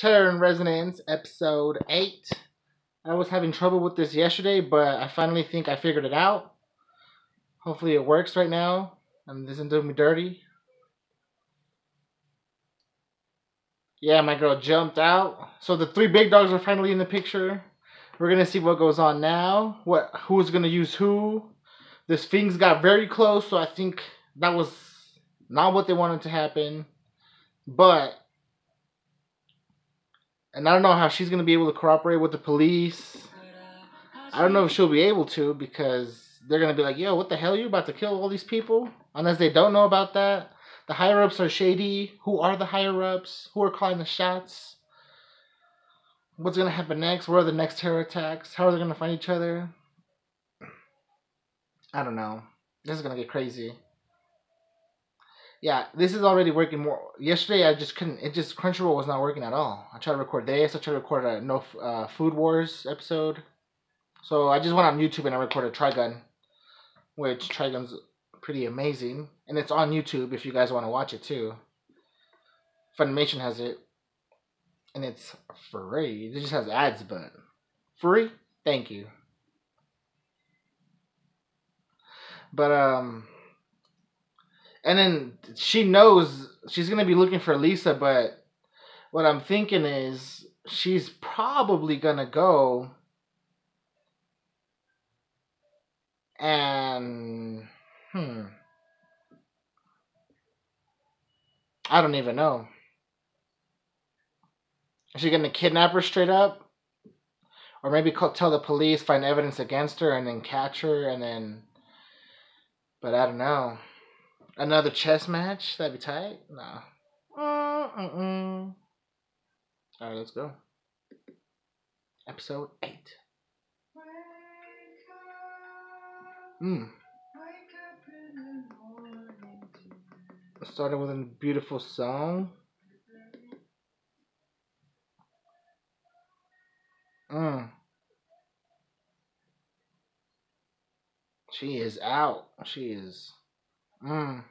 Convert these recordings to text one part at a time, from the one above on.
Terror in Resonance, episode 8. I was having trouble with this yesterday, but I finally think I figured it out. Hopefully it works right now and doesn't do me dirty. Yeah, my girl jumped out. So the three big dogs are finally in the picture. We're gonna see what goes on now. What who's gonna use who. This things got very close, so I think that was not what they wanted to happen. But and I don't know how she's gonna be able to cooperate with the police. I don't know if she'll be able to because they're gonna be like, "Yo, what the hell? You about to kill all these people?" Unless they don't know about that. The higher ups are shady. Who are the higher ups? Who are calling the shots? What's gonna happen next? Where are the next terror attacks? How are they gonna find each other? I don't know. This is gonna get crazy. Yeah, this is already working more. Yesterday, I just couldn't. It just Crunchyroll was not working at all. I tried to record this. I tried to record a no uh, Food Wars episode. So I just went on YouTube and I recorded Trigun, which Trigun's pretty amazing, and it's on YouTube if you guys want to watch it too. Funimation has it, and it's free. It just has ads, but free. Thank you. But um, and then she knows she's gonna be looking for Lisa, but what I'm thinking is she's probably gonna go and hmm I don't even know. Is she gonna kidnap her straight up? Or maybe call, tell the police, find evidence against her, and then catch her, and then. But I don't know. Another chess match? That'd be tight? No. Mm-mm. Alright, let's go. Episode 8. Hmm. Started with a beautiful song. Mm. She is out. She is. Mm.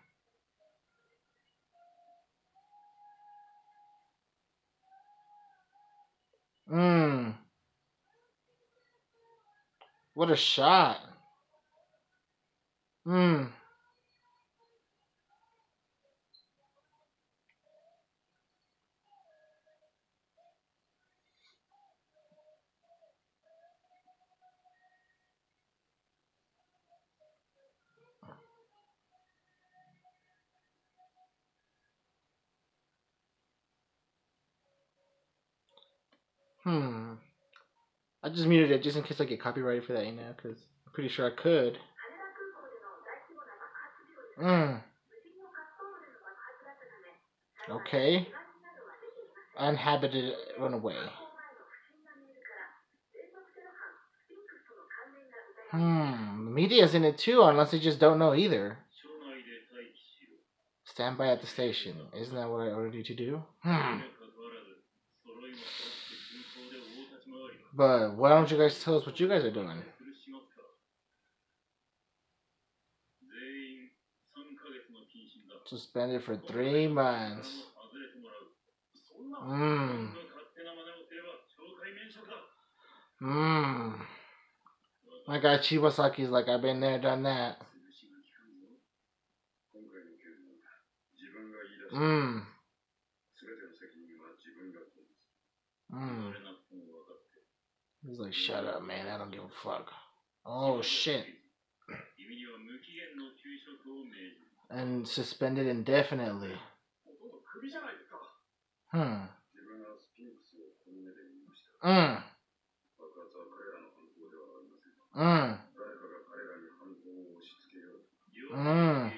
Mm. What a shot. Mm. Hmm. I just muted it just in case I get copyrighted for that, you know, because I'm pretty sure I could. Hmm. Okay. Uninhabited runaway. Hmm. The media's in it too, unless they just don't know either. Stand by at the station. Isn't that what I ordered you to do? Hmm. But why don't you guys tell us what you guys are doing? Suspended for three months. Mmm. Mmm. My guy Shibazaki's like, I've been there, done that. Mmm. Mmm. He's like, shut up, man. I don't give a fuck. Oh, shit. And suspended indefinitely. Hmm. Mm. Mm. Mm.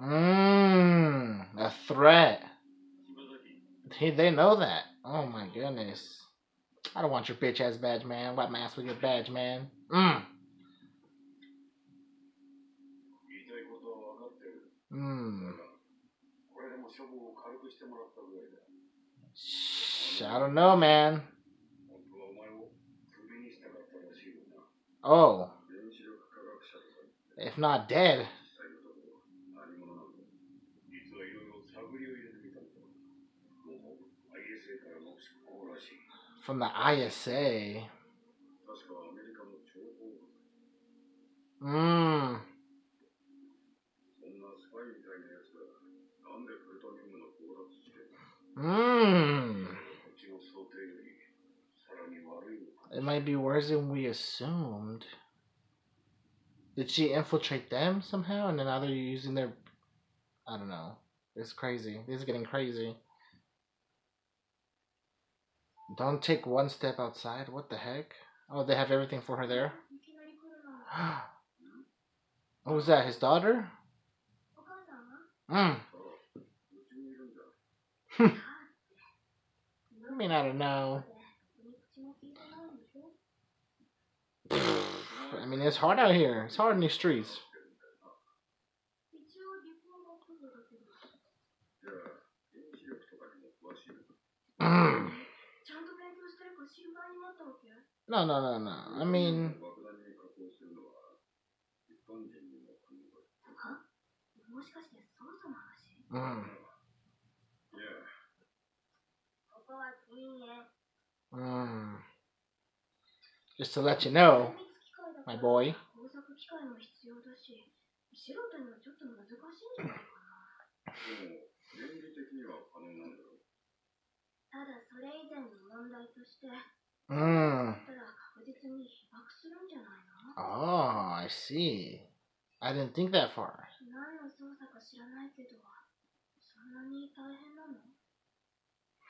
Mm. A threat. He, they know that. Oh my goodness. I don't want your bitch ass badge, man. Wipe my ass with your badge, man. Mm. Mm. I don't know, man. Oh. If not dead. From the ISA. Mmm. Mmm. It might be worse than we assumed. Did she infiltrate them somehow and then now they're using their I don't know. It's crazy. This is getting crazy. Don't take one step outside. What the heck? Oh, they have everything for her there. what was that? His daughter? Mm. I mean, I don't know. I mean, it's hard out here. It's hard in these streets. Mm. No, no, no, no. I mean, mm. Mm. Just to let you know, my boy. Mm. Oh, I see. I didn't think that far.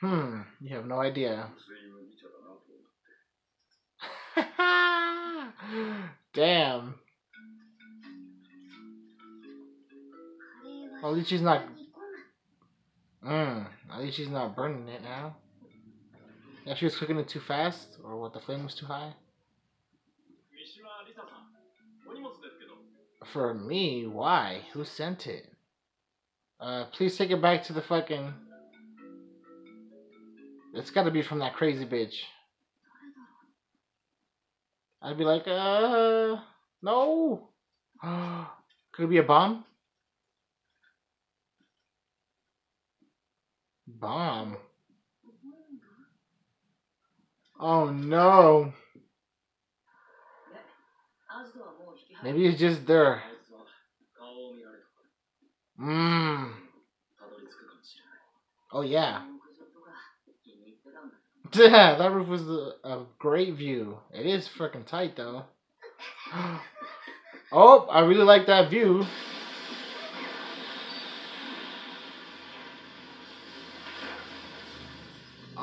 Hmm, you have no idea. Damn. At least she's not. Mm, at least she's not burning it now. Yeah, she was cooking it too fast, or what? The flame was too high. For me, why? Who sent it? Uh, please take it back to the fucking. It's got to be from that crazy bitch. I'd be like, uh, no. Could it be a bomb? Bomb. Oh no. Maybe it's just there. Mmm. Oh yeah. Yeah, that roof was a, a great view. It is freaking tight though. oh, I really like that view.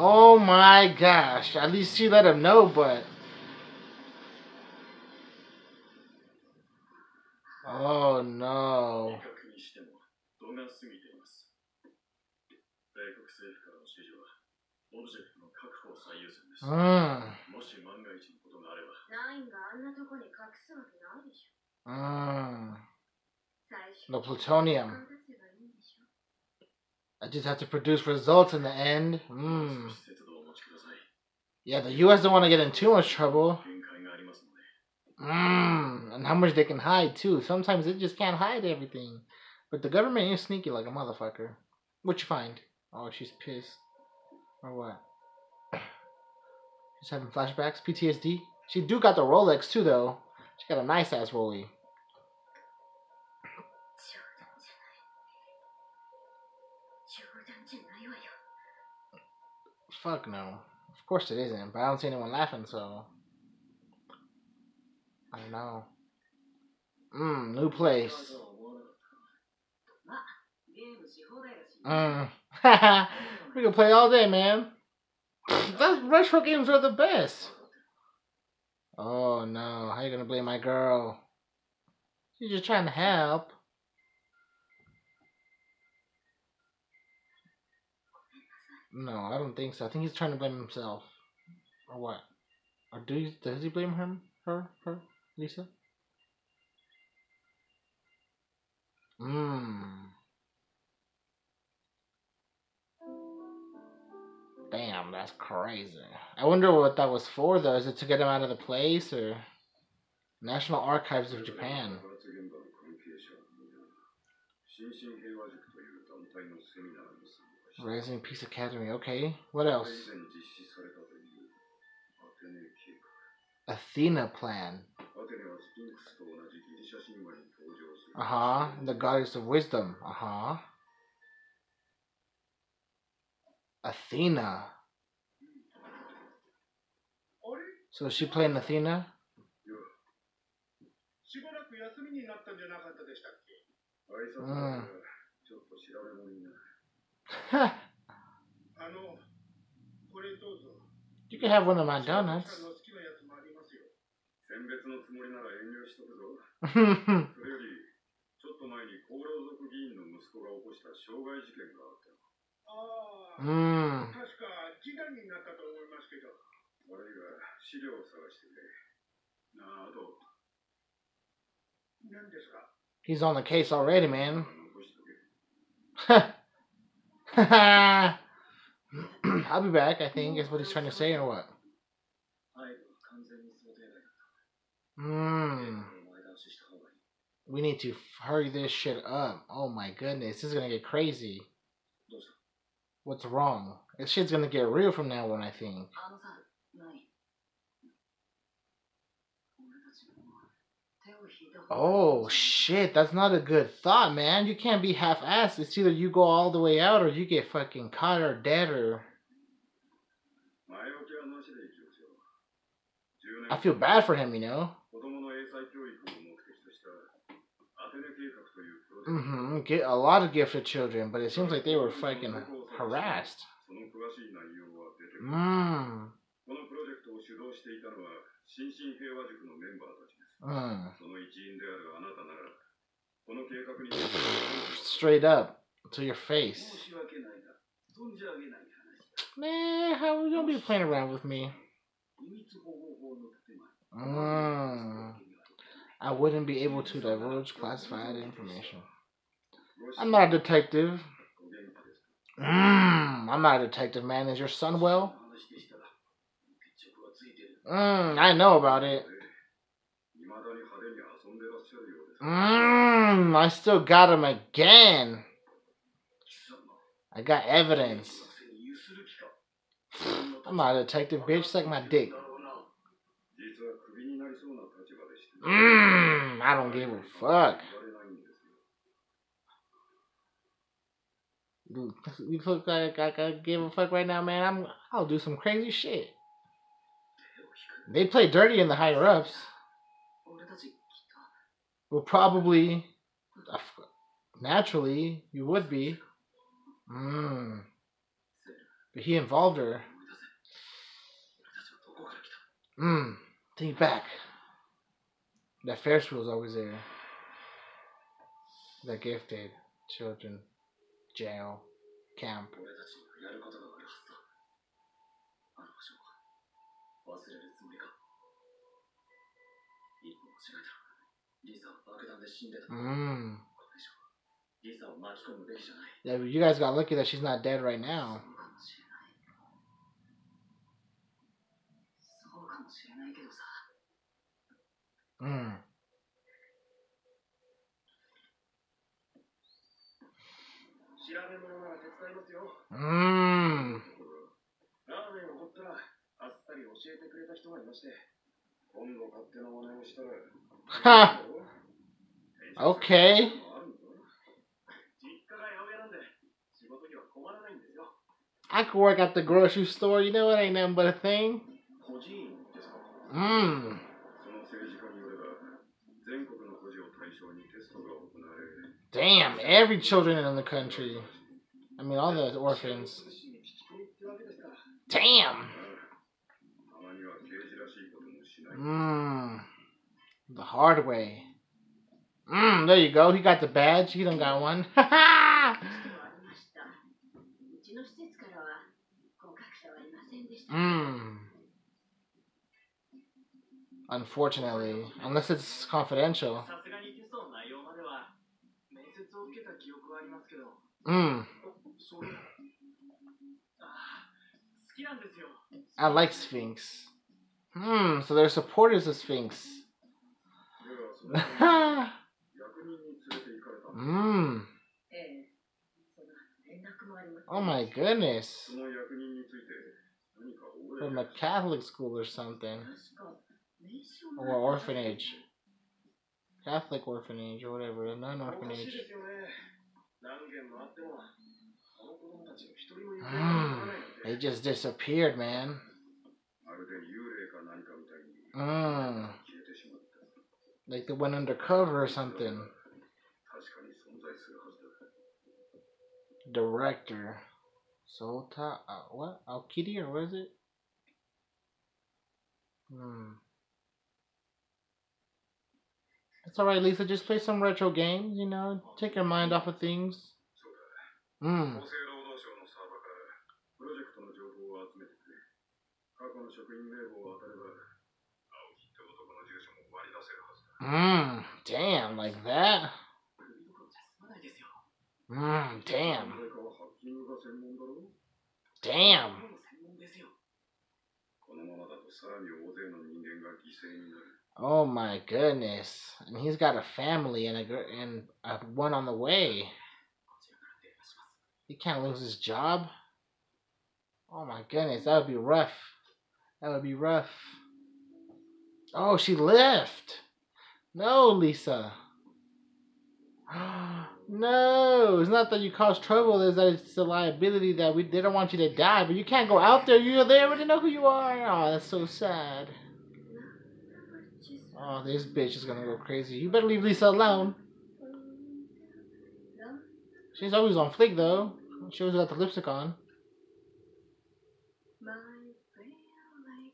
Oh my gosh. At least she let him know, but. Oh no. Mm. Mm. The plutonium. I just have to produce results in the end. Mm. Yeah, the U.S. don't want to get in too much trouble. Mm. And how much they can hide, too. Sometimes they just can't hide everything. But the government is sneaky like a motherfucker. What you find? Oh, she's pissed. Or what? She's having flashbacks? PTSD? She do got the Rolex, too, though. She got a nice-ass Rolex. Fuck no. Of course it isn't, but I don't see anyone laughing, so. I don't know. Mmm, new place. Mmm. we can play all day, man. Those retro games are the best. Oh no, how you gonna blame my girl? She's just trying to help. No, I don't think so. I think he's trying to blame himself. Or what? Or do does he blame him? Her? Her? Lisa? Mmm. Damn, that's crazy. I wonder what that was for, though. Is it to get him out of the place, or National Archives of Japan? Rising Peace Academy. Okay. What else? Athena plan. Uh huh. The goddess of wisdom. Uh huh. Athena. So is she playing Athena? Mm you can have one of my さん donuts. の好きなやつもありますよ。選別のつもりなら遠慮しとくぞ。 mm. それより、ちょっと前に功労族議員の息子が起こした傷害事件があった。ああ、確か示談になったと思いますけど。悪いが、資料を探してくれ。なあ、あと、 何ですか He's on the case already, man. I'll be back, I think, is what he's trying to say, or what? Mm. We need to hurry this shit up. Oh my goodness, this is gonna get crazy. What's wrong? This shit's gonna get real from now on, I think. Oh shit, that's not a good thought, man. You can't be half assed. It's either you go all the way out or you get fucking caught or dead or. I feel bad for him, you know? Mm-hmm. Get a lot of gifted children, but it seems like they were fucking harassed. Mm. Straight up to your face. Man, how are gonna be playing around with me? Mm. I wouldn't be able to divulge classified information. I'm not a detective. Mm, I'm not a detective, man. Is your son well? Mm, I know about it. Mmm, I still got him again. I got evidence. I'm not a detective, bitch. Suck my dick. Mmm, I don't give a fuck. Dude, you look like I could give a fuck right now, man. I'm I'll do some crazy shit. They play dirty in the higher ups will probably uh, naturally you would be. Mm. But he involved her. Mm. Think back. That Ferris wheel was always there. That gifted children, jail, camp. べ物なら手伝いますよ。 Mmm. ラーメンを掘ったら、あっさり教えてくれた人がいまして。今度勝手な真似をしたら、 Ha! ある Okay. I could work at the grocery store. You know, it ain't nothing but a thing. Mmm. Damn, every children in the country. I mean, all the orphans. Damn. Mmm. The hard way. Mm, there you go. He got the badge. He done got one. Hmm. Unfortunately, unless it's confidential. Hmm. I like Sphinx. Hmm, so they're supporters of Sphinx. では、その役人に連れて行かれたんです Mmm. ええ、その連絡もあります。 Oh my goodness. その役人について何か覚え From a Catholic school or something. 確か名刺を Or もらった orphanage. Catholic orphanage or whatever, a non おかしい orphanage. ですよね何件もあってもこの子供たちの一人も行方 Mm. がわからないなんて They just disappeared, man. まるで幽霊か何かみたいに Mm. 消えてしまった Like they went undercover or something. director Sota uh, what Alkidi or was it? Hmm. It's alright, Lisa. Just play some retro games. You know, take your mind off of things. Hmm. Hmm. damn, like that. Hmm. Damn. 誰かはハッキングが専門だろ Damn. もう専門ですよこのままだとさらに大勢の人間が犠牲になる Oh my goodness. And he's got a family and a gir- and a one on the way. こちらから電話します He can't lose his job. Oh my goodness, that would be rough. That would be rough. Oh, she left. No, Lisa. No, it's not that you cause trouble. It's that it's a liability that we they don't want you to die, but you can't go out there. You they already know who you are. Oh, that's so sad. Oh, this bitch is gonna go crazy. You better leave Lisa alone. She's always on flick though. She always got the lipstick on. My fair lady.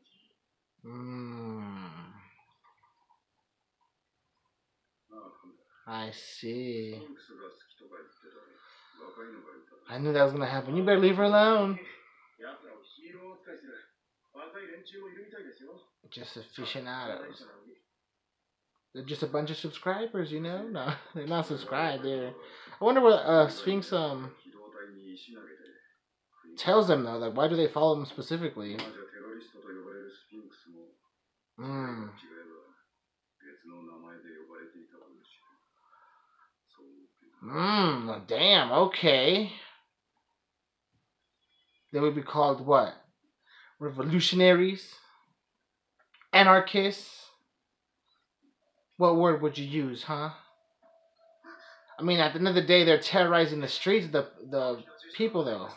Mmm. ああ I see. I knew that was gonna happen. You better leave her alone. Just aficionados. They're just a bunch of subscribers, you know? No, they're not subscribed. They're. I wonder what uh, Sphinx um tells them though. Like, why do they follow them specifically? Mm. Mmm, damn, okay. They would be called what? Revolutionaries? Anarchists? What word would you use, huh? I mean, at the end of the day, they're terrorizing the streets, the, the people, though.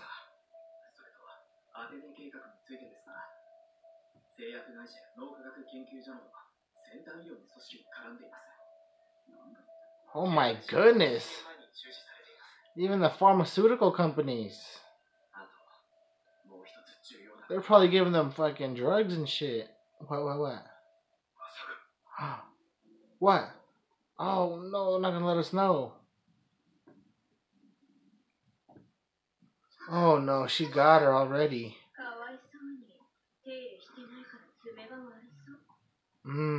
Oh my goodness. Even the pharmaceutical companies. They're probably giving them fucking drugs and shit. What, what, what? what? Oh no, they're not gonna let us know. Oh no, she got her already. Mmm.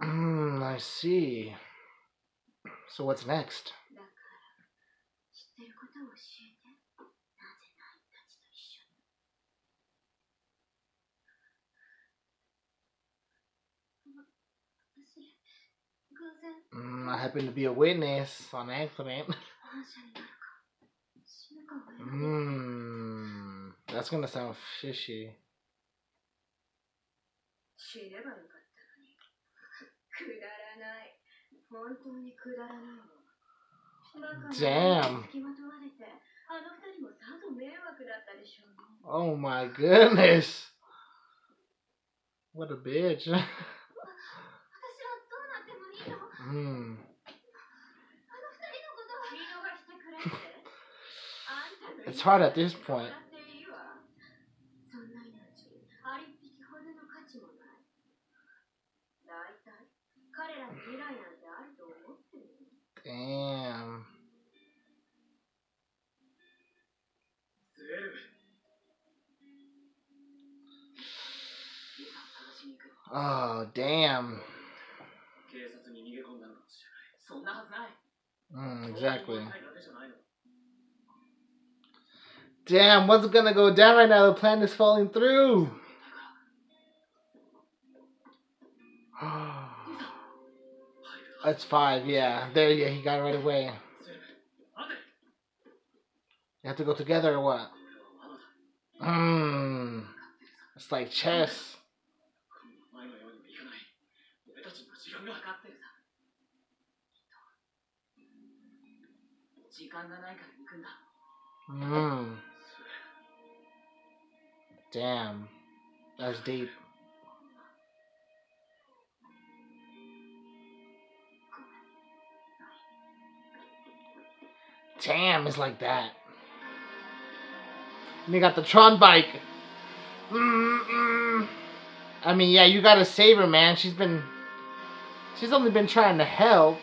Hmm. I see. So what's next? Mm, I happen to be a witness on accident. mm, that's gonna sound fishy. 死ねばよかったのにくだらない本当にくだらないわバカな Damn. 付きまとわれてあの二人も Damn, what's gonna go down right now? The plan is falling through. That's five, yeah. There, yeah, he got it right away. You have to go together or what? Mmm. It's like chess. Mmm. Damn. That's deep. Damn, it's like that. And got the Tron bike. Mm-mm. I mean, yeah, you gotta save her, man. She's been. She's only been trying to help.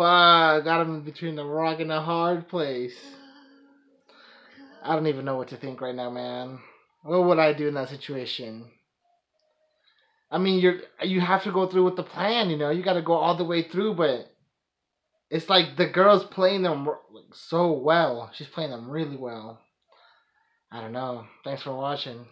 Fuck, got him between the rock and the hard place. I don't even know what to think right now, man. What would I do in that situation? I mean, you're you have to go through with the plan, you know. You got to go all the way through, but it's like the girl's playing them so well. She's playing them really well. I don't know. Thanks for watching.